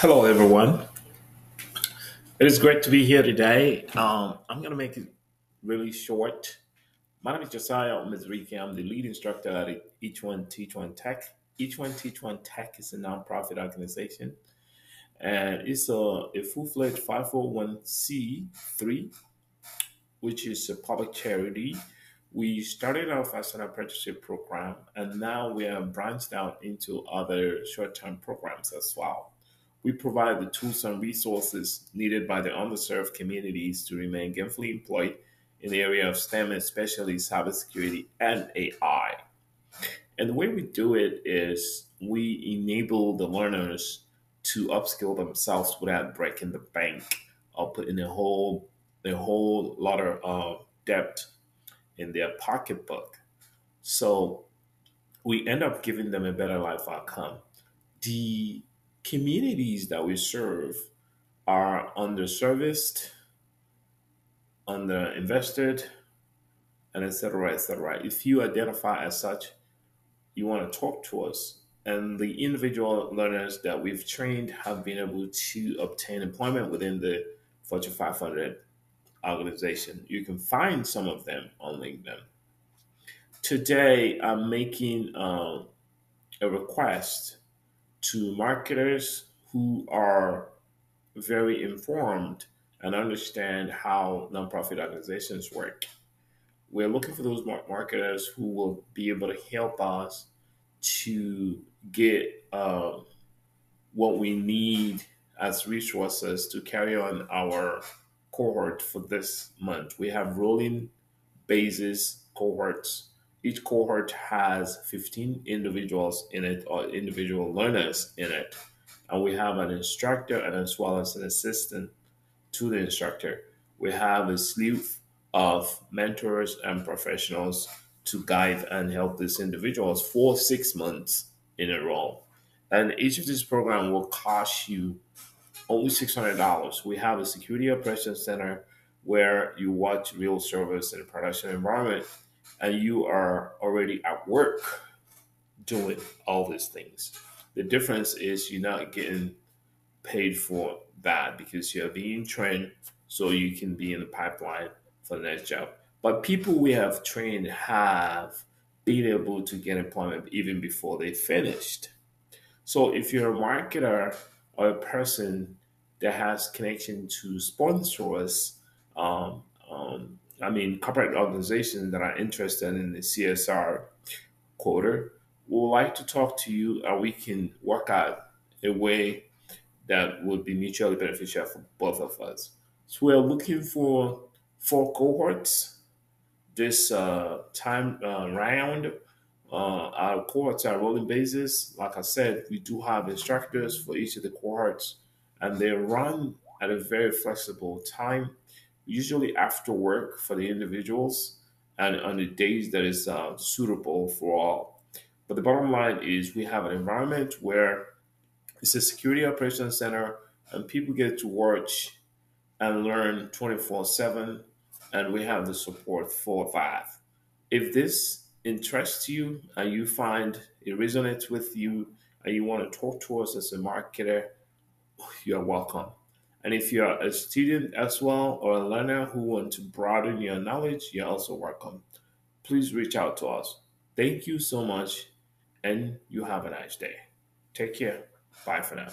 Hello, everyone. It is great to be here today. Um, I'm going to make it really short. My name is Josiah Mizriki. I'm the lead instructor at Each One Teach One Tech. Each One Teach One Tech is a nonprofit organization, and it's a, a full-fledged 501c3, which is a public charity. We started off as an apprenticeship program, and now we have branched out into other short-term programs as well. We provide the tools and resources needed by the underserved communities to remain gainfully employed in the area of STEM, especially cybersecurity and AI. And the way we do it is we enable the learners to upskill themselves without breaking the bank or putting a whole a whole lot of uh, debt in their pocketbook. So we end up giving them a better life outcome. The communities that we serve are underserviced, underinvested, and etc. etc. If you identify as such, you want to talk to us. And the individual learners that we've trained have been able to obtain employment within the Fortune 500 organization. You can find some of them on LinkedIn. Today, I'm making uh, a request to marketers who are very informed and understand how nonprofit organizations work. We're looking for those marketers who will be able to help us to get uh, what we need as resources to carry on our cohort for this month. We have rolling basis cohorts each cohort has 15 individuals in it or individual learners in it. And we have an instructor and as well as an assistant to the instructor. We have a slew of mentors and professionals to guide and help these individuals for six months in a row. And each of these programs will cost you only $600. We have a security operations center where you watch real service in a production environment and you are already at work doing all these things. The difference is you're not getting paid for that because you're being trained so you can be in the pipeline for the next job. But people we have trained have been able to get employment even before they finished. So if you're a marketer or a person that has connection to sponsors, um, um, I mean, corporate organizations that are interested in the CSR quota would like to talk to you and we can work out a way that would be mutually beneficial for both of us. So we're looking for four cohorts this uh, time uh, round. Uh, our cohorts are rolling basis. Like I said, we do have instructors for each of the cohorts, and they run at a very flexible time usually after work for the individuals and on the days that is uh, suitable for all. But the bottom line is we have an environment where it's a security operations center and people get to watch and learn 24 7 and we have the support for that. If this interests you and you find it resonates with you and you want to talk to us as a marketer, you're welcome. And if you're a student as well or a learner who want to broaden your knowledge, you're also welcome. Please reach out to us. Thank you so much, and you have a nice day. Take care. Bye for now.